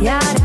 Yeah.